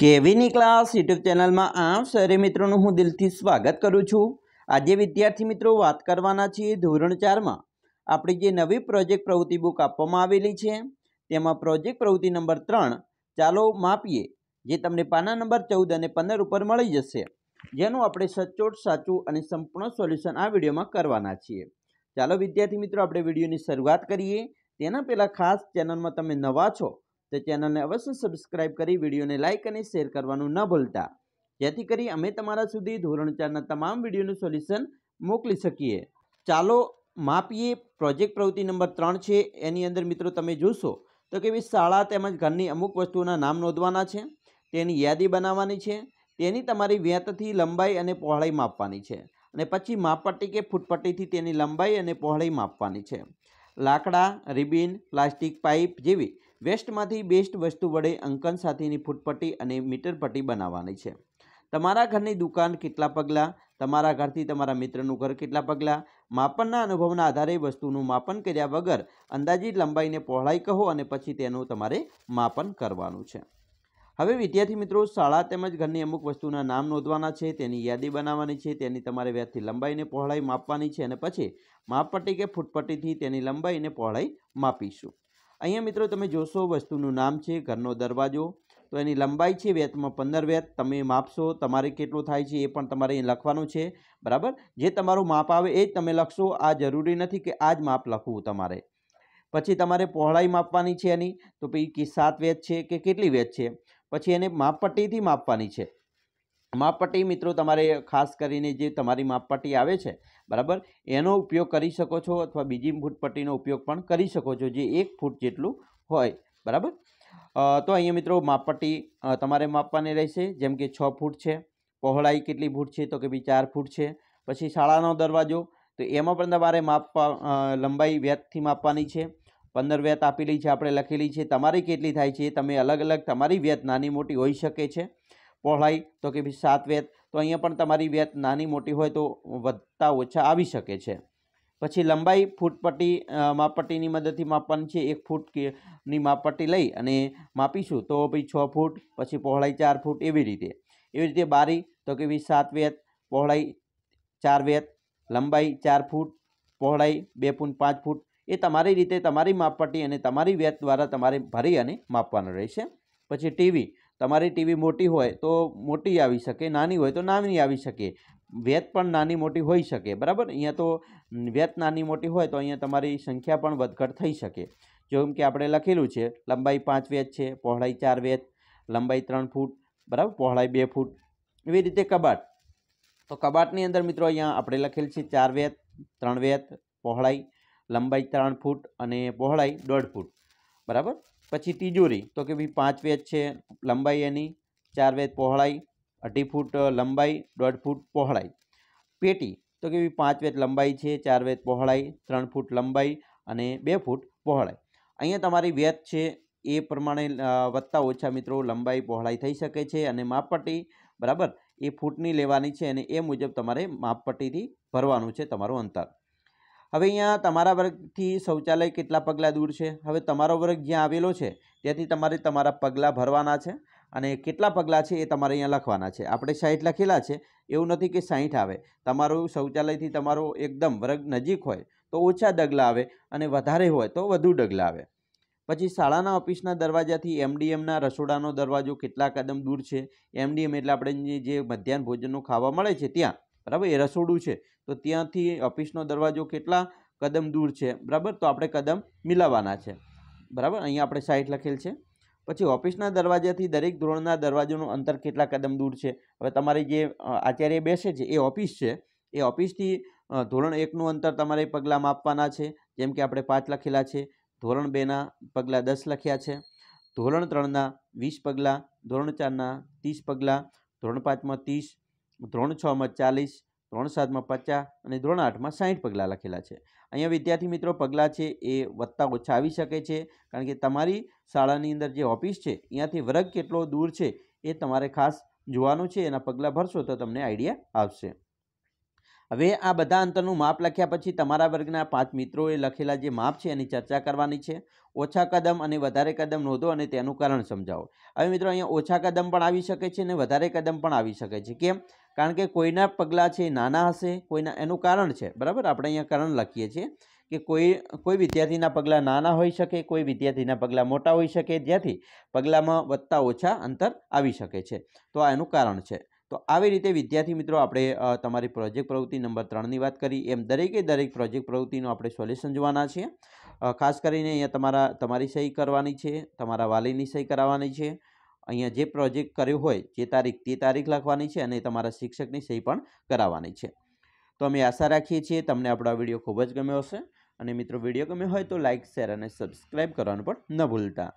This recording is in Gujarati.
કેવીની ક્લાસ યુટ્યુબ ચેનલમાં આપ સરે મિત્રોનું હું દિલથી સ્વાગત કરું છું. આજે વિદ્યાર્થી મિત્રો વાત કરવાના છીએ ધોરણ ચારમાં. આપણી જે નવી પ્રોજેક્ટ પ્રવૃત્તિ બુક આપવામાં આવેલી છે, તેમાં પ્રોજેક્ટ પ્રવૃત્તિ નંબર ત્રણ, ચાલો માપીએ, જે તમને પાના નંબર ચૌદ અને પંદર ઉપર મળી જશે. જેનું આપણે સચોટ, સાચું અને સંપૂર્ણ સોલ્યુશન આ વિડીયોમાં કરવાના છીએ. ચાલો વિદ્યાર્થી મિત્રો, આપણે વિડીયોની શરૂઆત કરીએ. તેના પહેલાં ખાસ ચેનલમાં તમે નવા છો તો ચેનલને અવશ્ય સબસ્ક્રાઇબ કરી વિડીયોને લાઇક અને શેર કરવાનું ન ભૂલતા. જેથી કરી અમે તમારા સુધી ધોરણ ચારના તમામ વિડીયોનું સોલ્યુશન મોકલી શકીએ. ચાલો માપીએ પ્રોજેક્ટ પ્રવૃત્તિ નંબર ત્રણ છે. એની અંદર મિત્રો તમે જોશો તો કે ભાઈ શાળા તેમજ ઘરની અમુક વસ્તુઓના નામ નોંધવાના છે, તેની યાદી બનાવવાની છે, તેની તમારી વ્યાતથી લંબાઈ અને પહોળાઈ માપવાની છે અને પછી માપપટ્ટી કે ફૂટપટ્ટીથી તેની લંબાઈ અને પહોળાઈ માપવાની છે. લાકડા, રિબિન, પ્લાસ્ટિક પાઇપ જેવી વેસ્ટમાંથી બેસ્ટ વસ્તુ વડે અંકન સાથેની ફૂટપટ્ટી અને મીટર પટ્ટી બનાવવાની છે. તમારા ઘરની દુકાન કેટલા પગલાં? તમારા ઘરથી તમારા મિત્રનું ઘર કેટલા પગલાં? માપનના અનુભવના આધારે વસ્તુનું માપન કર્યા વગર અંદાજિત લંબાઈને પહોળાઈ કહો અને પછી તેનું તમારે માપન કરવાનું છે. હવે વિદ્યાર્થી મિત્રો, શાળા તેમજ ઘરની અમુક વસ્તુના નામ નોંધવાના છે, તેની યાદી બનાવવાની છે, તેની તમારે વ્યાજથી લંબાઈને પહોળાઈ માપવાની છે અને પછી માપપટ્ટી કે ફૂટપટ્ટીથી તેની લંબાઈને પહોળાઈ માપીશું. અહીંયા મિત્રો તમે જોશો, વસ્તુનું નામ છે, ઘરનો દરવાજો. તો એની લંબાઈ છે વેતમાં પંદર વેત. તમે માપશો, તમારે કેટલું થાય છે એ પણ તમારે અહીં લખવાનું છે. બરાબર? જે તમારું માપ આવે એ જ તમે લખશો. આ જરૂરી નથી કે આ જ માપ લખવું તમારે. પછી તમારે પહોળાઈ માપવાની છે એની. તો પછી કે સાત વેત છે કે કેટલી વેત છે? પછી એને માપપટ્ટીથી માપવાની છે. માપપટ્ટી મિત્રો તમારે ખાસ કરીને જે તમારી માપપટ્ટી આવે છે, બરાબર? એનો ઉપયોગ કરી શકો છો અથવા બીજી ફૂટપટ્ટીનો ઉપયોગ પણ કરી શકો છો, જે એક ફૂટ જેટલું હોય, બરાબર? તો અહીંયા મિત્રો માપપટ્ટી તમારે માપવાની રહેશે, જેમ કે છ ફૂટ છે, પહોળાઈ કેટલી ફૂટ છે તો કે ભાઈ ચાર ફૂટ છે, પછી શાળાનો દરવાજો, તો એમાં પણ તમારે માપવા લંબાઈ વ્યાતથી માપવાની છે, પંદર વ્યાત આપેલી છે, આપણે લખેલી છે, તમારી કેટલી થાય છે તમે અલગ અલગ તમારી વ્યાત નાની મોટી હોઈ શકે છે પહોળાઈ, તો કે ભાઈ સાત વેત, તો અહીંયા પણ તમારી વેત નાની મોટી હોય તો વધતા ઓછા આવી શકે છે. પછી લંબાઈ ફૂટપટ્ટી માપપટ્ટીની મદદથી માપવાની છે. એક ફૂટની માપપટ્ટી લઈ અને માપીશું. તો ભાઈ છ ફૂટ, પછી પહોળાઈ ચાર ફૂટ એવી રીતે. એવી રીતે બારી, તો કે ભાઈ સાત વેત, પહોળાઈ ચાર વેત, લંબાઈ ચાર ફૂટ, પહોળાઈ બે ફૂટ પાંચ ફૂટ. એ તમારી રીતે તમારી માપપટ્ટી અને તમારી વેત દ્વારા તમારે ભરી અને માપવાનું રહેશે. પછી ટીવી તમારી ટીવી મોટી હોય તો મોટી આવી શકે, નાની હોય તો નાની આવી શકે. વેત પણ નાની મોટી હોઈ શકે, બરાબર? અહીંયા તો વેત નાની મોટી હોય તો અહીંયા તમારી સંખ્યા પણ વધઘટ થઈ શકે. જેમ કે આપણે લખેલું છે, લંબાઈ પાંચ વેત છે, પહોળાઈ ચાર વેત, લંબાઈ ત્રણ ફૂટ, બરાબર? પહોળાઈ બે ફૂટ. એવી રીતે કબાટ. તો કબાટની અંદર મિત્રો અહીંયા આપણે લખેલ છે ચાર વેત, ત્રણ વેત, પહોળાઈ, લંબાઈ ત્રણ ફૂટ અને પહોળાઈ દોઢ ફૂટ. બરાબર? પછી તિજોરી, તો કે ભાઈ પાંચ વેદ છે લંબાઈ એની, ચાર વેદ પહોળાઈ, અઢી ફૂટ લંબાઈ, દોઢ ફૂટ પહોળાઈ. પેટી, તો કે ભાઈ પાંચ વેદ લંબાઈ છે, ચાર વેદ પહોળાઈ, ત્રણ ફૂટ લંબાઈ અને બે ફૂટ પહોળાઈ. અહીંયા તમારી વેત છે એ પ્રમાણે વધતા ઓછા મિત્રો લંબાઈ પહોળાઈ થઈ શકે છે અને માપપટ્ટી, બરાબર? એ ફૂટની લેવાની છે અને એ મુજબ તમારે માપપટ્ટીથી ભરવાનું છે તમારું અંતર. હવે અહીંયા તમારા વર્ગથી શૌચાલય કેટલા પગલાં દૂર છે? હવે તમારો વર્ગ જ્યાં આવેલો છે, ત્યાંથી તમારે તમારા પગલાં ભરવાના છે અને કેટલા પગલાં છે એ તમારે અહીંયા લખવાના છે. આપણે સાઠ લખેલા છે, એવું નથી કે સાઠ આવે. તમારું શૌચાલયથી તમારો એકદમ વર્ગ નજીક હોય તો ઓછા ડગલા આવે અને વધારે હોય તો વધુ ડગલા આવે. પછી શાળાના ઓફિસના દરવાજાથી એમડીએમના રસોડાનો દરવાજો કેટલા કદમ દૂર છે? એમડીએમ એટલે આપણે જે મધ્યાહન ભોજનનું ખાવા મળે છે ત્યાં, બરાબર? એ રસોડું છે. તો ત્યાંથી ઓફિસનો દરવાજો કેટલા? કદમ દૂર છે. બરાબર? તો આપણે કદમ મિલાવવાના છે. બરાબર? અહીંયા આપણે સાઈઠ લખેલ છે. પછી ઓફિસના દરવાજાથી દરેક ધોરણના દરવાજાનું અંતર કેટલા કદમ દૂર છે? હવે તમારી જે આચાર્ય બેસે છે, એ ઓફિસ છે. એ ઓફિસથી ધોરણ એકનું અંતર તમારે પગલાં માપવાના છે. જેમ કે આપણે પાંચ લખેલા છે, ધોરણ બેના પગલાં દસ લખ્યા છે. ધોરણ ત્રણના વીસ પગલાં, ધોરણ ચારના ત્રીસ પગલાં, ધોરણ પાંચમાં ત્રીસ, ધોરણ છમાં ચાલીસ ધોરણ સાતમાં પચાસ અને ધોરણ આઠમાં સાઠ પગલાં લખેલા છે. અહીંયા વિદ્યાર્થી મિત્રો પગલાં છે એ વધતા ઓછા આવી શકે છે, કારણ કે તમારી શાળાની અંદર જે ઓફિસ છે અહીંયાથી વર્ગ કેટલો દૂર છે એ તમારે ખાસ જોવાનું છે, એના પગલાં ભરશો તો તમને આઈડિયા આવશે. હવે આ બધા અંતરનું માપ લખ્યા પછી તમારા વર્ગના પાંચ મિત્રોએ લખેલા જે માપ છે એની ચર્ચા કરવાની છે. ઓછા કદમ અને વધારે કદમ નોંધો અને તેનું કારણ સમજાવો. હવે મિત્રો અહીંયા ઓછા કદમ પણ આવી શકે છે અને વધારે કદમ પણ આવી શકે છે. કેમ? કારણ કે કોઈના પગલાં છે નાના હશે, કોઈના એનું કારણ છે. બરાબર? આપણે અહીંયા કારણ લખીએ છીએ કે કોઈ કોઈ વિદ્યાર્થીના પગલાં નાના હોઈ શકે, કોઈ વિદ્યાર્થીના પગલાં મોટા હોઈ શકે. જ્યાંથી પગલાંમાં વધતા ઓછા અંતર આવી શકે છે. તો આ એનું કારણ છે. તો આવી રીતે વિદ્યાર્થી મિત્રો આપણે તમારી પ્રોજેક્ટ પ્રવૃત્તિ નંબર ત્રણની વાત કરી. એમ દરેકે દરેક પ્રોજેક્ટ પ્રવૃત્તિનું આપણે સોલ્યુશન જોવાના છીએ. ખાસ કરીને અહીંયા તમારા, તમારી સહી કરવાની છે, તમારા વાલીની સહી કરાવવાની છે. અહીંયા જે પ્રોજેક્ટ કર્યો હોય, જે તારીખ, તે તારીખ લખવાની છે અને તમારા શિક્ષકની સહી પણ કરાવવાની છે. તો અમે આશા રાખીએ છીએ તમને આપણો વીડિયો ખૂબ જ ગમ્યો હશે. અને મિત્રો, વીડિયો ગમ્યો હોય તો લાઇક શેર અને સબસ્ક્રાઈબ કરવાનું પણ ન ભૂલતા.